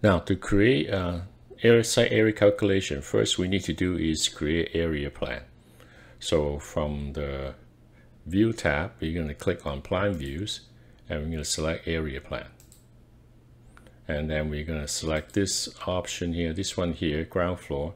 Now to create a area site area calculation, first we need to do is create area plan. So from the view tab, we're going to click on plan views and we're going to select area plan. And then we're going to select this option here, this one here, ground floor.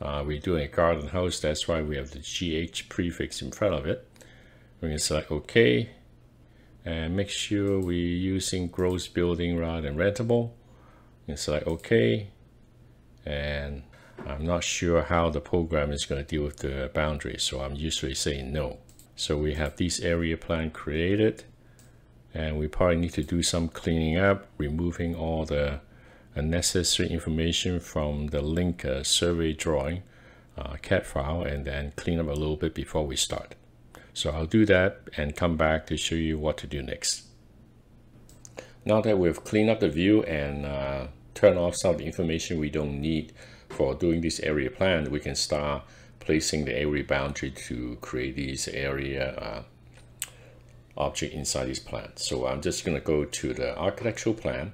Uh, we're doing a garden house, that's why we have the GH prefix in front of it. We're going to select OK and make sure we're using gross building rather than rentable and select OK. And I'm not sure how the program is going to deal with the boundaries, so I'm usually saying no. So we have this area plan created, and we probably need to do some cleaning up, removing all the unnecessary information from the link uh, survey drawing uh, CAD file, and then clean up a little bit before we start. So I'll do that and come back to show you what to do next. Now that we've cleaned up the view and uh, turn off some of the information we don't need for doing this area plan, we can start placing the area boundary to create this area uh, object inside this plan. So I'm just going to go to the architectural plan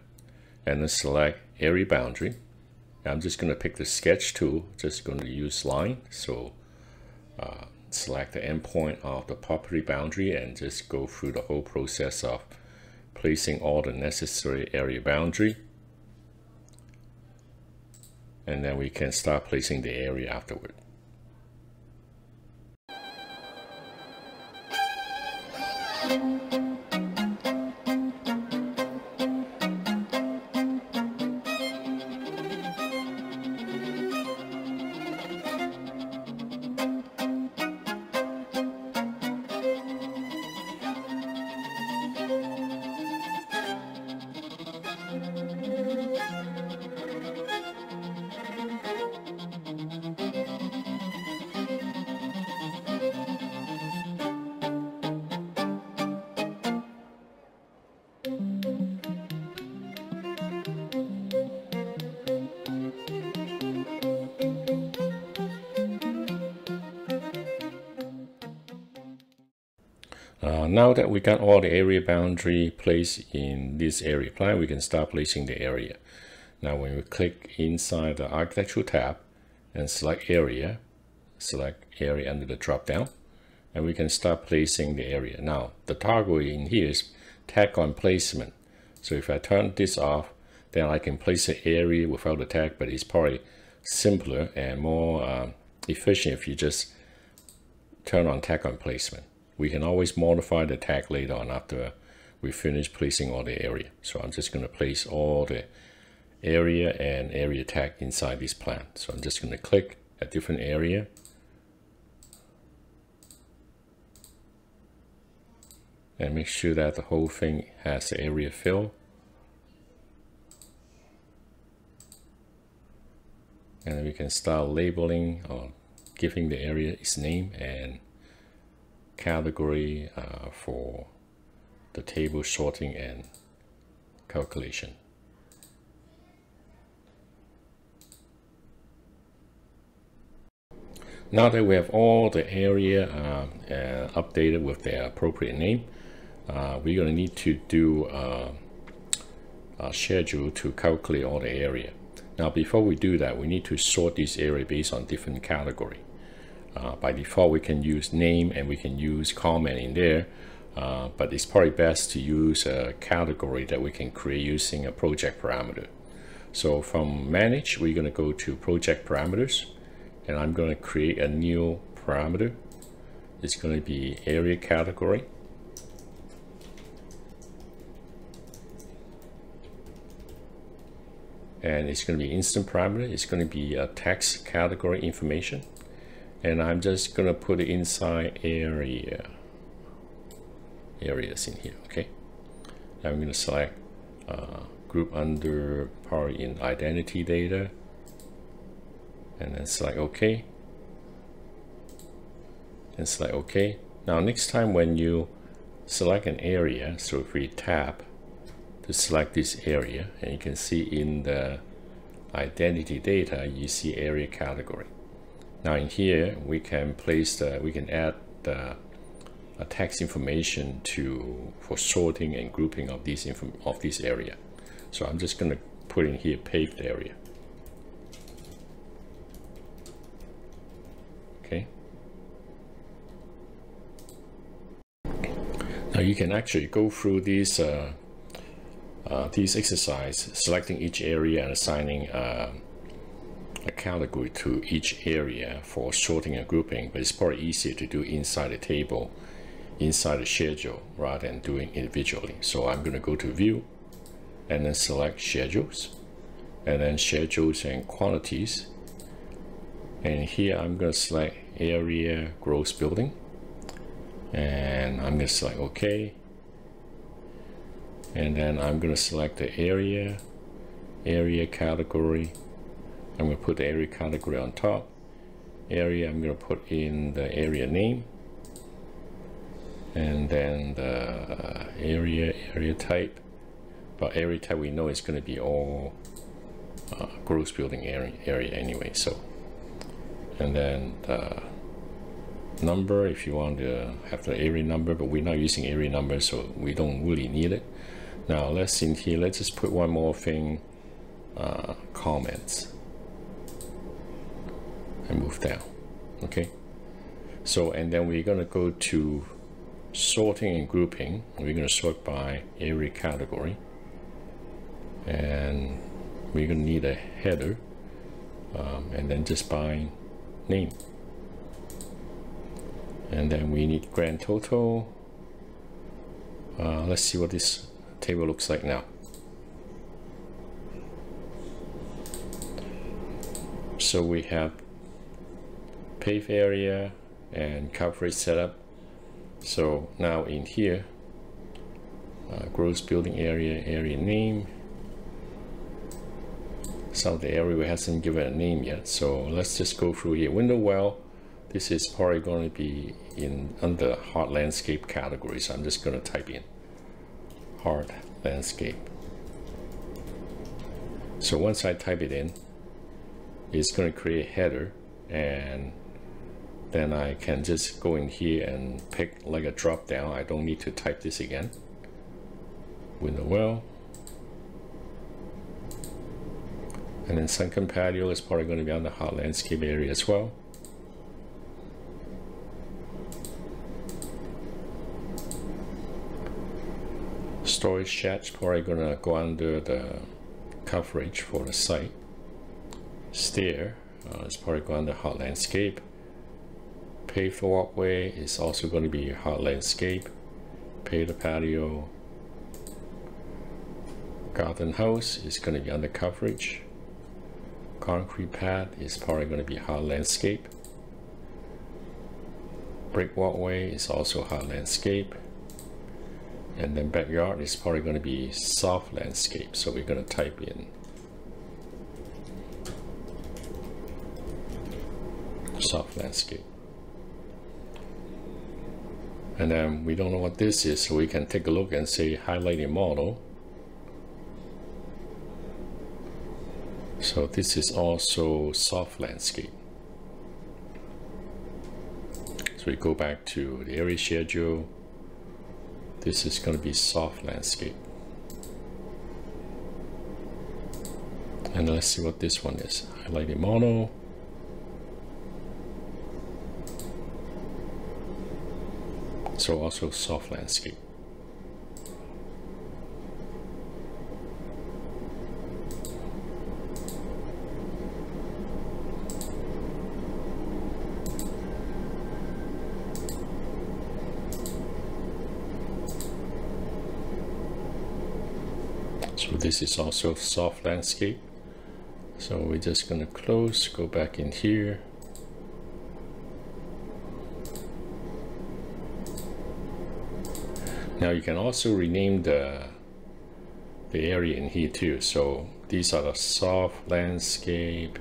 and then select area boundary. I'm just going to pick the sketch tool, just going to use line. So uh, select the endpoint of the property boundary and just go through the whole process of placing all the necessary area boundary and then we can start placing the area afterward. Uh, now that we got all the area boundary placed in this area plan, we can start placing the area. Now when we click inside the architectural tab and select area, select area under the drop down, and we can start placing the area. Now the toggle in here is tag on placement. So if I turn this off, then I can place the area without the tag, but it's probably simpler and more uh, efficient if you just turn on tag on placement we can always modify the tag later on after we finish placing all the area. So I'm just going to place all the area and area tag inside this plan. So I'm just going to click a different area. And make sure that the whole thing has the area fill. And then we can start labeling or giving the area its name and category uh, for the table sorting and calculation. Now that we have all the area uh, uh, updated with their appropriate name, uh, we're going to need to do uh, a schedule to calculate all the area. Now before we do that, we need to sort this area based on different category. Uh, by default, we can use name and we can use comment in there, uh, but it's probably best to use a category that we can create using a project parameter. So from manage, we're going to go to project parameters, and I'm going to create a new parameter. It's going to be area category. And it's going to be instance parameter. It's going to be a text category information and I'm just gonna put it inside area areas in here okay I'm gonna select uh, group under power in identity data and then select OK and select OK. Now next time when you select an area, so if we tap to select this area, and you can see in the identity data, you see area category. Now in here, we can place the, we can add the text information to for sorting and grouping of these of this area. So I'm just going to put in here paved area. Okay. Now you can actually go through these uh, uh, these exercise, selecting each area and assigning uh, a category to each area for sorting and grouping, but it's probably easier to do inside the table, inside the schedule, rather than doing individually. So I'm going to go to View, and then select Schedules, and then Schedules and Quantities. And here I'm going to select Area Gross Building, and I'm going to select OK. And then I'm going to select the area, area category, I'm going to put the area category on top. Area, I'm going to put in the area name. And then the area, area type. But area type we know is going to be all uh, gross building area, area anyway. So, and then the number, if you want to have the area number, but we're not using area number, so we don't really need it. Now let's in here, let's just put one more thing, uh, comments move down okay? So and then we're going to go to sorting and grouping. We're going to sort by area category. And we're going to need a header um, and then just by name. And then we need grand total. Uh, let's see what this table looks like now. So we have pave area and coverage setup. So now in here, uh, gross building area, area name. Some of the area we hasn't given a name yet. So let's just go through here. Window well, this is probably going to be in under hard landscape category. So I'm just going to type in hard landscape. So once I type it in, it's going to create a header and then I can just go in here and pick like a drop down. I don't need to type this again. Window well. And then sunken patio is probably going to be on the hard landscape area as well. Storage shed is probably going to go under the coverage for the site. Stair uh, is probably going under hard landscape paved walkway is also going to be hard landscape. Paved patio. Garden house is going to be under coverage. Concrete pad is probably going to be hard landscape. Brick walkway is also hard landscape. And then backyard is probably going to be soft landscape. So we're going to type in soft landscape and then we don't know what this is so we can take a look and say highlighting model. So this is also soft landscape. So we go back to the area schedule. This is going to be soft landscape. And let's see what this one is. Highlighting model so also soft landscape. So this is also soft landscape. So we're just going to close, go back in here. Now you can also rename the, the area in here too. So these are the soft landscape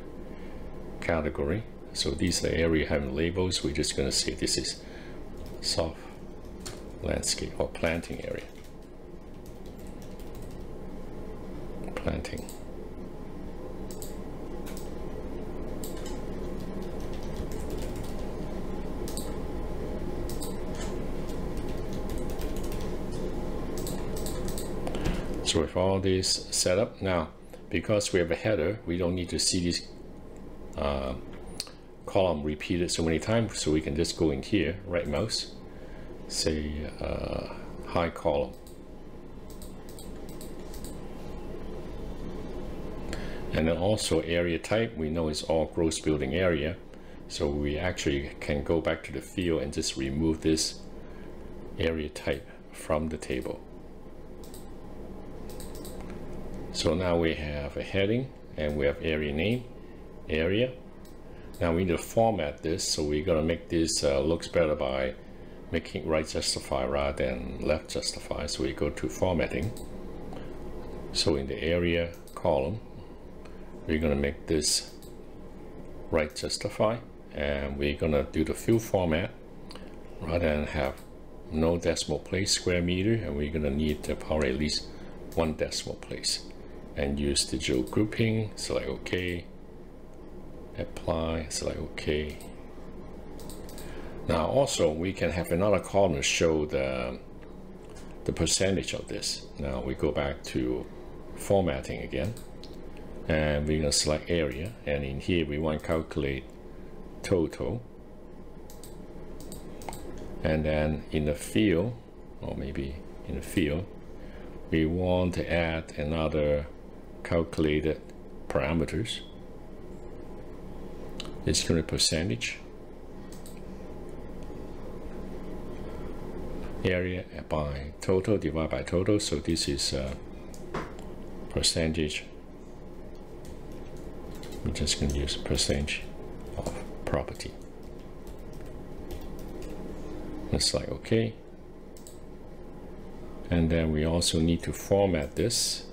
category. So these are the area having labels. We're just going to say this is soft landscape or planting area. Planting. So with all this set up now, because we have a header, we don't need to see this uh, column repeated so many times. So we can just go in here, right mouse, say uh, high column. And then also area type, we know it's all gross building area. So we actually can go back to the field and just remove this area type from the table. So now we have a heading and we have area name, area. Now we need to format this, so we're gonna make this uh, looks better by making right justify rather than left justify. So we go to formatting. So in the area column, we're gonna make this right justify and we're gonna do the field format rather than have no decimal place square meter and we're gonna need to power at least one decimal place and use the digital grouping, select OK, apply, select OK. Now also we can have another column to show the, the percentage of this. Now we go back to formatting again. And we're going to select area. And in here we want to calculate total. And then in the field or maybe in the field we want to add another calculated parameters. It's going to percentage area by total divided by total. So this is a percentage. We're just going to use percentage of property. Let's like OK. And then we also need to format this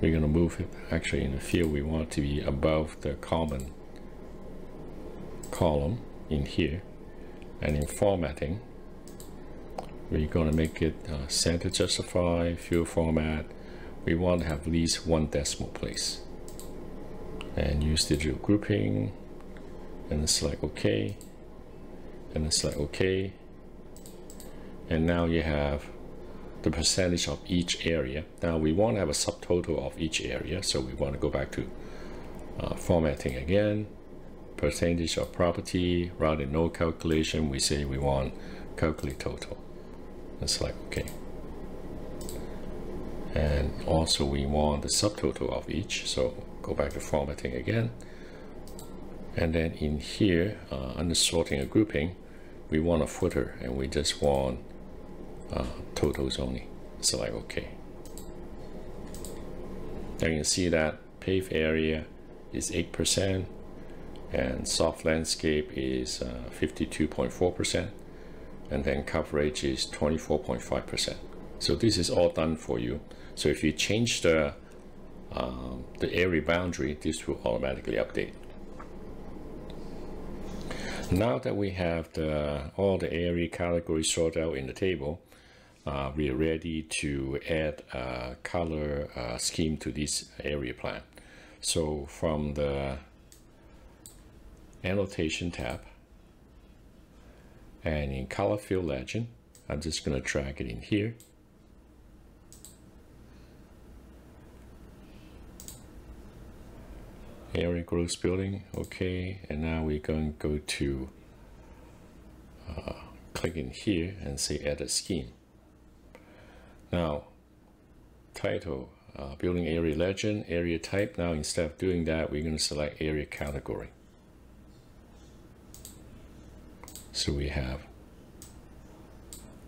we're going to move it actually in the field we want to be above the common column in here. And in formatting we're going to make it uh, center justify field format. We want to have at least one decimal place. And use digital grouping. And select OK and select OK and now you have the percentage of each area. Now we want to have a subtotal of each area, so we want to go back to uh, formatting again, percentage of property, rather than no calculation, we say we want calculate total. And select OK. And also we want the subtotal of each, so go back to formatting again. And then in here, uh, under sorting and grouping, we want a footer, and we just want uh, totals only. Select OK. Now you can see that paved area is 8% and soft landscape is 52.4% uh, and then coverage is 24.5%. So this is all done for you. So if you change the um, the area boundary, this will automatically update. Now that we have the, all the area categories sorted out in the table, uh, we are ready to add a color uh, scheme to this area plan. So from the annotation tab and in color fill legend, I'm just going to drag it in here. Area gross building, okay, and now we're going to go to uh, click in here and say add a scheme. Now, title, uh, building area legend, area type. Now, instead of doing that, we're going to select area category. So we have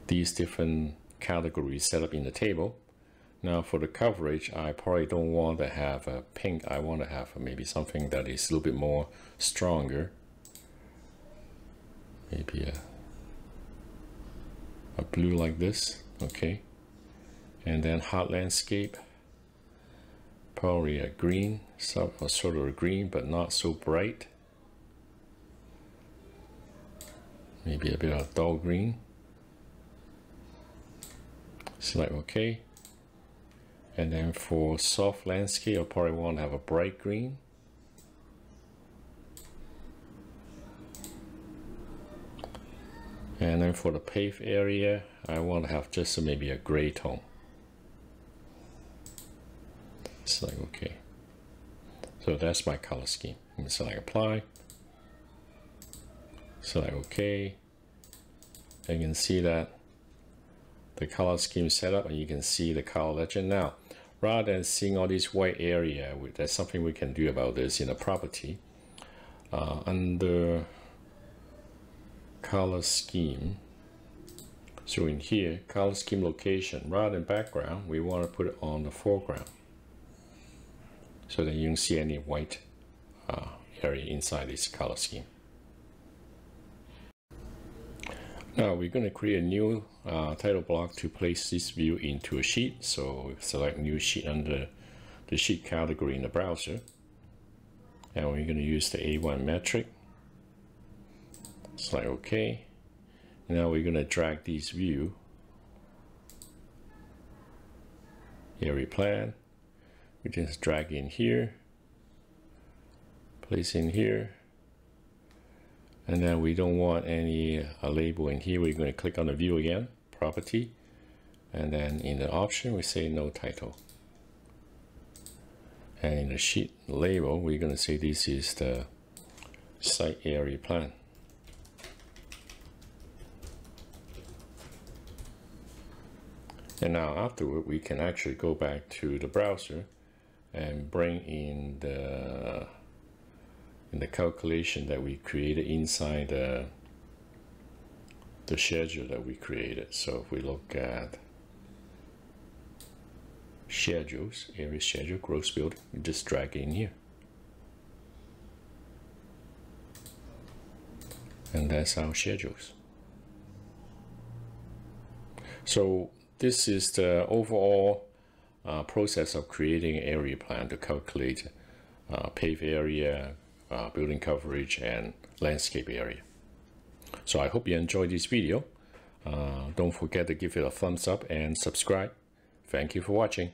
these different categories set up in the table. Now for the coverage, I probably don't want to have a pink. I want to have maybe something that is a little bit more stronger. Maybe a, a blue like this, okay and then hard landscape probably a green some sort of a green but not so bright maybe a bit of dull green. Select OK. And then for soft landscape, I probably want to have a bright green. And then for the pave area, I want to have just maybe a gray tone. Select OK. So that's my color scheme. I'm select apply. Select OK. And you can see that the color scheme set up and you can see the color legend now. Rather than seeing all this white area, there's something we can do about this in a property. Uh, under color scheme, so in here, color scheme location, rather than background, we want to put it on the foreground. So that you don't see any white uh, area inside this color scheme. Now we're going to create a new uh, title block to place this view into a sheet. So select new sheet under the sheet category in the browser. And we're going to use the A1 metric. Select OK. Now we're going to drag this view. Area plan. We just drag in here. Place in here and then we don't want any uh, label in here we're going to click on the view again property and then in the option we say no title and in the sheet label we're going to say this is the site area plan and now afterward we can actually go back to the browser and bring in the in the calculation that we created inside the, the schedule that we created. So if we look at schedules, area schedule, gross building, we just drag in here. And that's our schedules. So this is the overall uh, process of creating an area plan to calculate uh, pave area, uh, building coverage and landscape area. So I hope you enjoyed this video. Uh, don't forget to give it a thumbs up and subscribe. Thank you for watching.